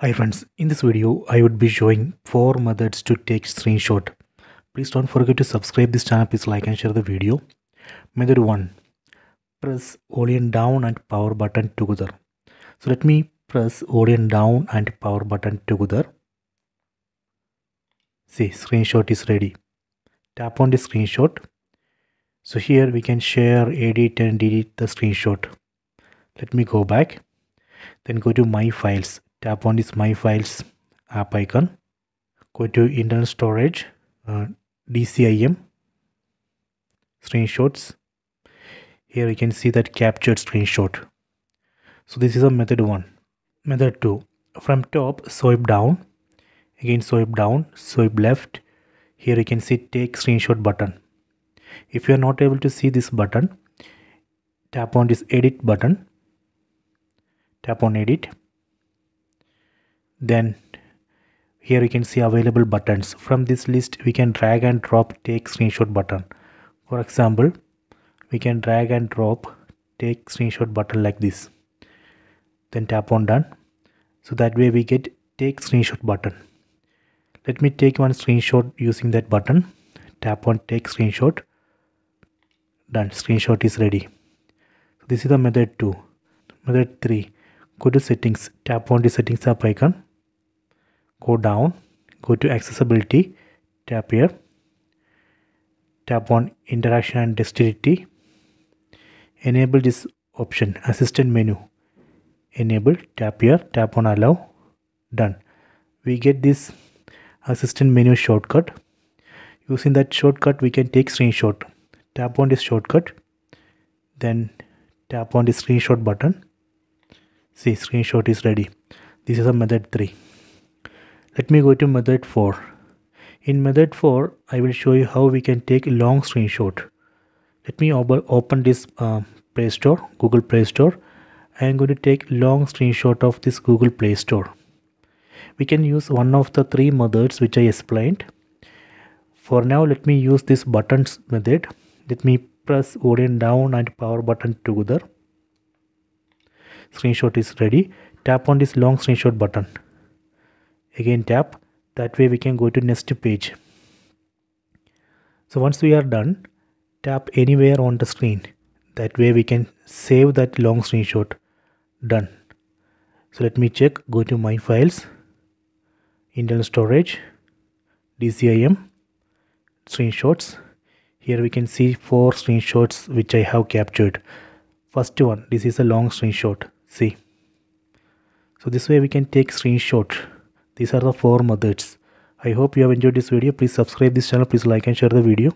Hi friends, in this video I would be showing four methods to take screenshot. Please don't forget to subscribe this channel, please like and share the video. Method 1. Press volume down and power button together. So let me press volume down and power button together. See screenshot is ready. Tap on the screenshot. So here we can share, edit and delete the screenshot. Let me go back. Then go to my files tap on this my files app icon. Go to internal storage uh, dcim screenshots. Here you can see that captured screenshot. So this is a method one. Method two. From top swipe down. Again swipe down swipe left. Here you can see take screenshot button. If you are not able to see this button tap on this edit button. Tap on edit then here you can see available buttons. From this list we can drag and drop take screenshot button. For example we can drag and drop take screenshot button like this. Then tap on done. So that way we get take screenshot button. Let me take one screenshot using that button. Tap on take screenshot. Done. Screenshot is ready. So this is the method 2 method 3 go to settings. Tap on the settings app icon go down go to accessibility tap here. Tap on interaction and dexterity. Enable this option assistant menu. Enable tap here tap on allow done. We get this assistant menu shortcut. Using that shortcut we can take screenshot. Tap on this shortcut then tap on the screenshot button. See screenshot is ready. This is a method 3 let me go to method 4. In method 4, I will show you how we can take a long screenshot. Let me open this uh, Play Store, Google Play Store. I am going to take long screenshot of this Google Play Store. We can use one of the three methods which I explained. For now, let me use this buttons method. Let me press volume down and power button together. Screenshot is ready. Tap on this long screenshot button again tap. That way we can go to next page. So once we are done tap anywhere on the screen. That way we can save that long screenshot. Done. So let me check. Go to my files internal storage dcim screenshots. Here we can see four screenshots which i have captured. First one this is a long screenshot. See? So this way we can take screenshot these are the four methods. I hope you have enjoyed this video. Please subscribe this channel. Please like and share the video.